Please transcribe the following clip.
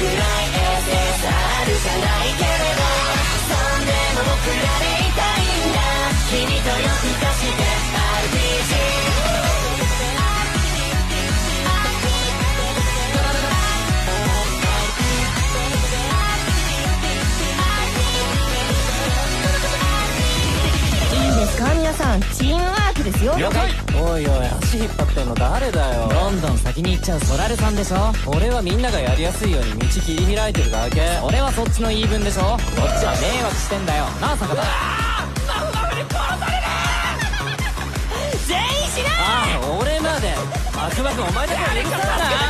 くらい SSR じゃないけれどそんでも僕らでいたいんだ君と夜更かして RPG いいですか？皆さんチームよ。了解。おいおい足引っ張ってんの誰だよ。どんどん先に行っちゃうソラルさんでしょ。俺はみんながやりやすいように道切り開いてるだけ。俺はそっちの言い分でしょ。こっちは迷惑してんだよ。なあ坂田全員死なああ俺まで。バクバクお前だけは許さない